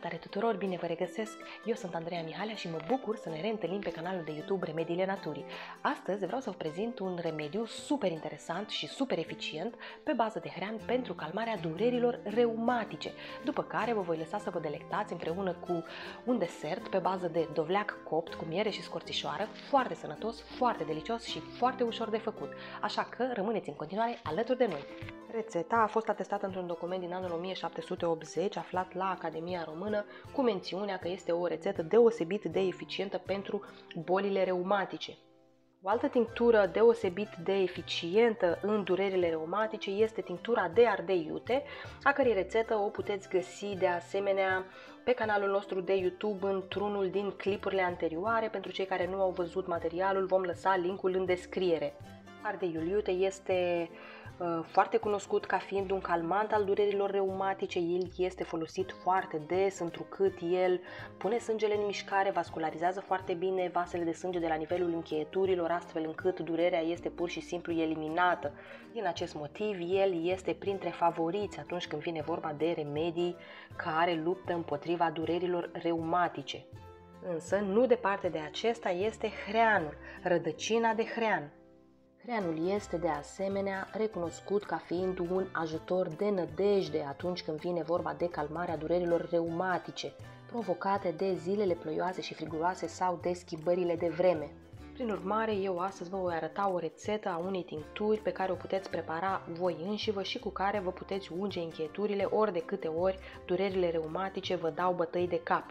Salutare tuturor, bine vă regăsesc! Eu sunt Andreea Mihalea și mă bucur să ne reîntâlnim pe canalul de YouTube Remediile Naturii. Astăzi vreau să vă prezint un remediu super interesant și super eficient pe bază de hrean pentru calmarea durerilor reumatice, după care vă voi lăsa să vă delectați împreună cu un desert pe bază de dovleac copt cu miere și scorțișoară, foarte sănătos, foarte delicios și foarte ușor de făcut. Așa că rămâneți în continuare alături de noi! Rețeta a fost atestată într-un document din anul 1780 aflat la Academia Română cu mențiunea că este o rețetă deosebit de eficientă pentru bolile reumatice. O altă tinctură deosebit de eficientă în durerile reumatice este tinctura de ardei iute, a cărei rețetă o puteți găsi de asemenea pe canalul nostru de YouTube într-unul din clipurile anterioare. Pentru cei care nu au văzut materialul, vom lăsa linkul în descriere. Ardeiul iute este Uh, foarte cunoscut ca fiind un calmant al durerilor reumatice, el este folosit foarte des, întrucât el pune sângele în mișcare, vascularizează foarte bine vasele de sânge de la nivelul încheieturilor, astfel încât durerea este pur și simplu eliminată. Din acest motiv, el este printre favoriți atunci când vine vorba de remedii care luptă împotriva durerilor reumatice. Însă, nu departe de acesta este hreanul, rădăcina de hrean. Hreanul este de asemenea recunoscut ca fiind un ajutor de nădejde atunci când vine vorba de calmarea durerilor reumatice, provocate de zilele ploioase și friguroase sau de schimbările de vreme. Prin urmare, eu astăzi vă voi arăta o rețetă a unei tincturi pe care o puteți prepara voi înșivă și cu care vă puteți unge încheieturile ori de câte ori durerile reumatice vă dau bătăi de cap.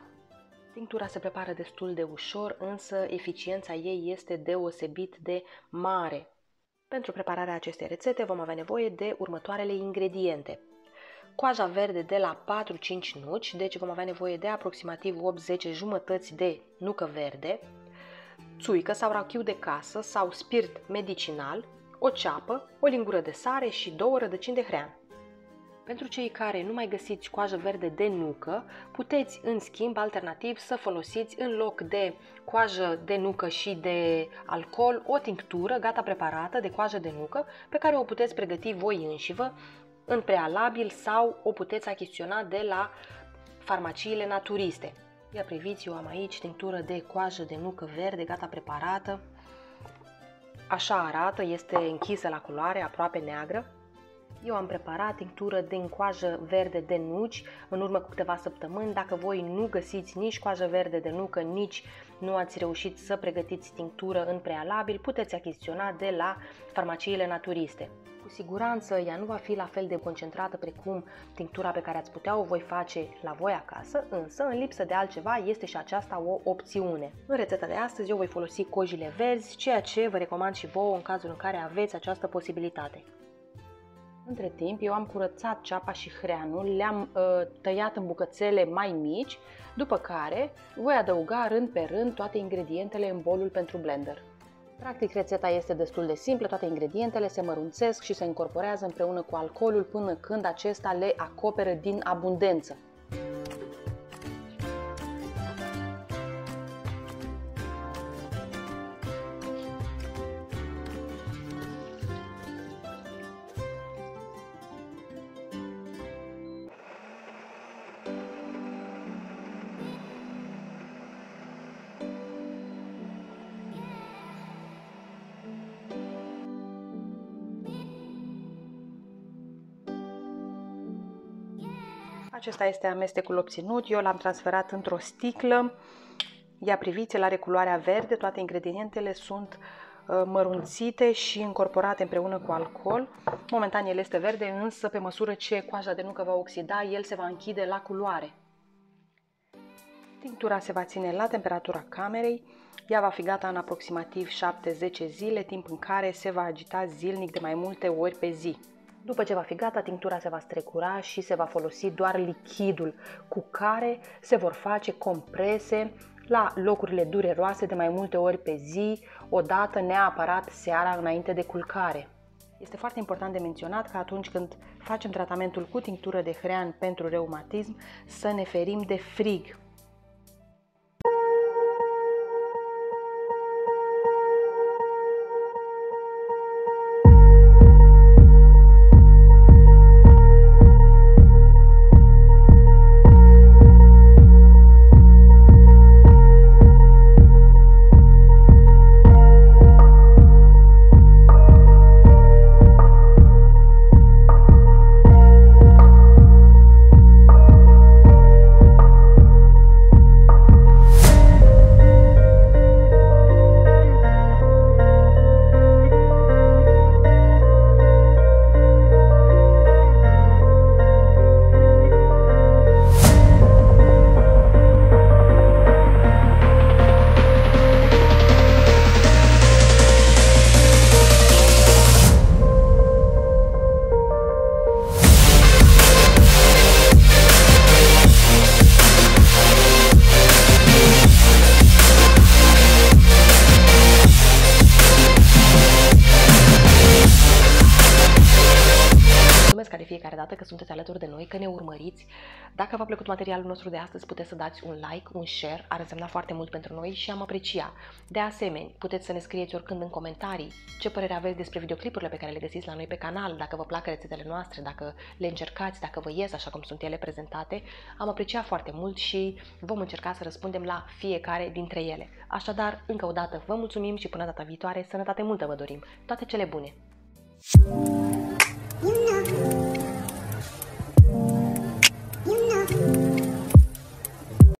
Tinctura se prepară destul de ușor, însă eficiența ei este deosebit de mare. Pentru prepararea acestei rețete vom avea nevoie de următoarele ingrediente. Coaja verde de la 4-5 nuci, deci vom avea nevoie de aproximativ 8-10 jumătăți de nucă verde, țuică sau rachiu de casă sau spirit medicinal, o ceapă, o lingură de sare și două rădăcini de hrean. Pentru cei care nu mai găsiți școajă verde de nucă, puteți în schimb alternativ să folosiți în loc de școajă de nucă și de alcool o tinctură gata preparată de școajă de nucă pe care o puteți pregăti voi înșivă în prealabil sau o puteți achiziționa de la farmaciile naturiste. Ia priviți, eu am aici tinctură de școajă de nucă verde gata preparată. Așa arată, este închisă la culoare, aproape neagră. Eu am preparat tinctură din coajă verde de nuci în urmă cu câteva săptămâni. Dacă voi nu găsiți nici coajă verde de nucă, nici nu ați reușit să pregătiți tinctură în prealabil, puteți achiziționa de la farmaciile naturiste. Cu siguranță ea nu va fi la fel de concentrată precum tinctura pe care ați putea o voi face la voi acasă, însă în lipsă de altceva este și aceasta o opțiune. În rețeta de astăzi eu voi folosi cojile verzi, ceea ce vă recomand și vouă în cazul în care aveți această posibilitate. Între timp, eu am curățat ceapa și hreanul, le-am uh, tăiat în bucățele mai mici, după care voi adăuga rând pe rând toate ingredientele în bolul pentru blender. Practic, rețeta este destul de simplă, toate ingredientele se mărunțesc și se incorporează împreună cu alcoolul până când acesta le acoperă din abundență. Acesta este amestecul obținut, eu l-am transferat într-o sticlă. Ia priviți, la reculoarea verde, toate ingredientele sunt uh, mărunțite și incorporate împreună cu alcool. Momentan el este verde, însă pe măsură ce coaja de nucă va oxida, el se va închide la culoare. Tinctura se va ține la temperatura camerei, ea va fi gata în aproximativ 7-10 zile, timp în care se va agita zilnic de mai multe ori pe zi. După ce va fi gata, tinctura se va strecura și se va folosi doar lichidul cu care se vor face comprese la locurile dureroase de mai multe ori pe zi, odată neapărat seara înainte de culcare. Este foarte important de menționat că atunci când facem tratamentul cu tinctură de hrean pentru reumatism să ne ferim de frig, dată că sunteți alături de noi, că ne urmăriți. Dacă v-a plăcut materialul nostru de astăzi, puteți să dați un like, un share, ar însemna foarte mult pentru noi și am aprecia. De asemenea, puteți să ne scrieți oricând în comentarii ce părere aveți despre videoclipurile pe care le găsiți la noi pe canal, dacă vă plac rețetele noastre, dacă le încercați, dacă vă ies așa cum sunt ele prezentate. Am apreciat foarte mult și vom încerca să răspundem la fiecare dintre ele. Așadar, încă o dată vă mulțumim și până data viitoare, sănătate multă vă dorim. Toate cele bune! Enough.